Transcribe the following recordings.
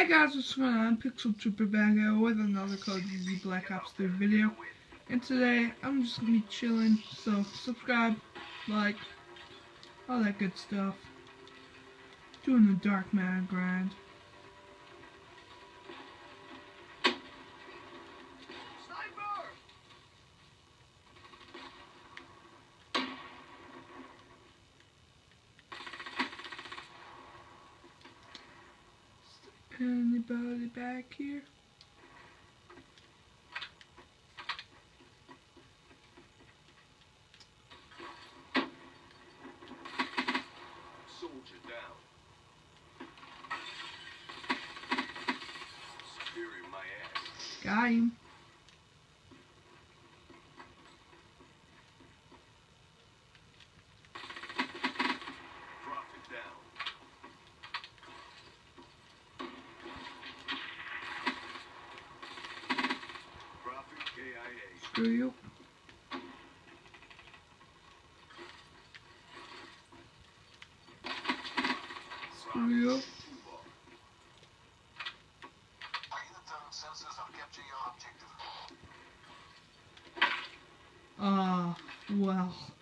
Hey guys, what's going on? Pixel Trooper here with another Call of Duty Black Ops 3 video. And today, I'm just gonna be chilling, so subscribe, like, all that good stuff. Doing the Dark Matter grind. Anybody back here? Soldier down. Superior my ass. Got him. Drop it down. Prophet KIA. Screw you. Screw you. Two-ball. Predetermined sensors captured your objective. Ah, well.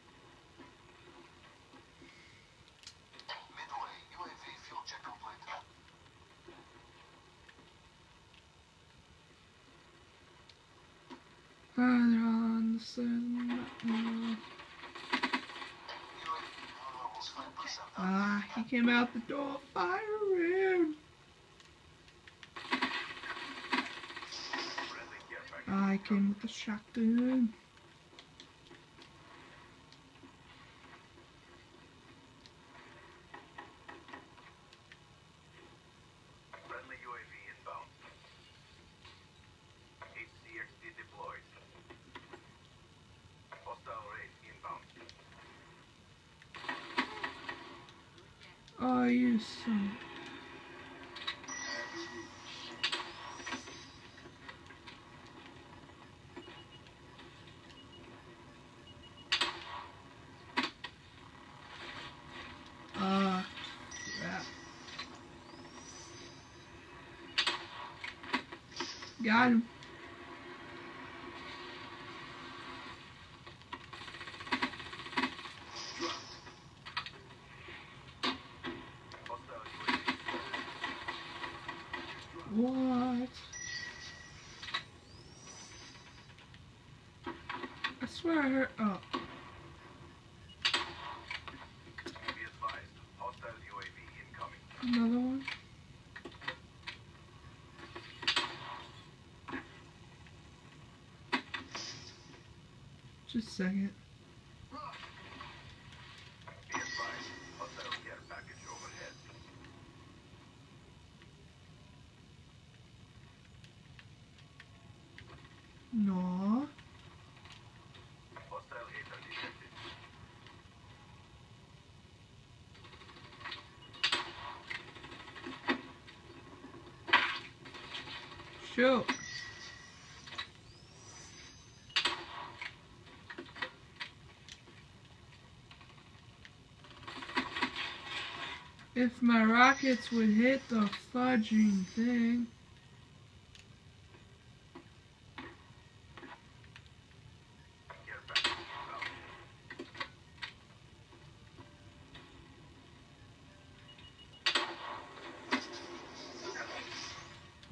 Further on the sun. UAV almost 5%. Ah, he came out the door firing. I came with the shotgun. You son. Ah, crap. Got him. What? I swear I heard. Oh, Be advised. Hostile UAV incoming. another one. Just a second. Shoot. If my rockets would hit the fudging thing.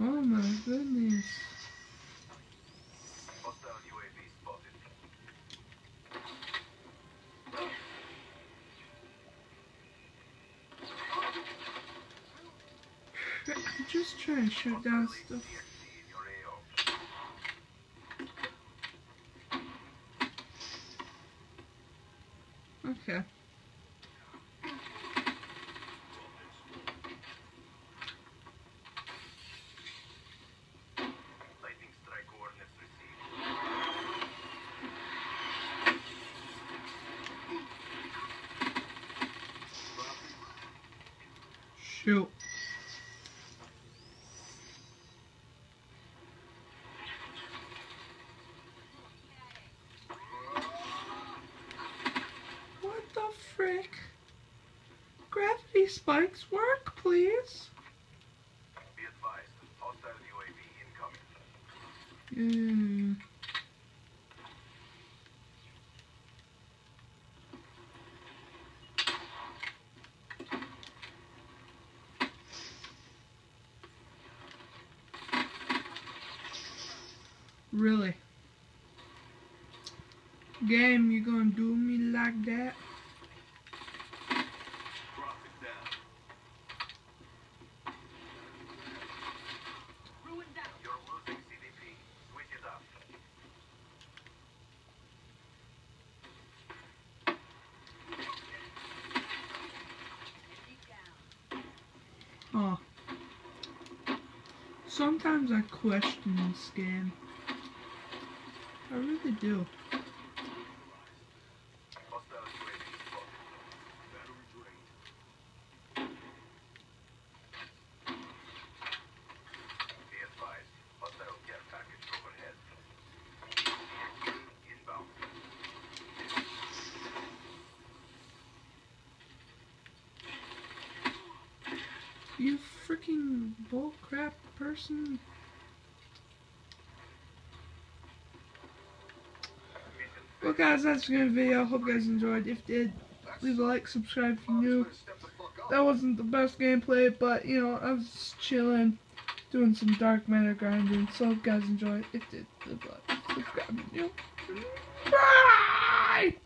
Oh my goodness. Just trying to shoot down stuff. Okay. Shoot. These Spike's work, please. Hmm. Really? Game, you gonna do me like that? Sometimes I question this game. I really do. You freaking bullcrap person. Well guys, that's the video. Hope you guys enjoyed. If you did, leave a like, subscribe if you're new. That wasn't the best gameplay, but you know, I was just chilling, doing some dark matter grinding. So if you guys enjoyed, if you did, leave a like, subscribe if you're new. Bye!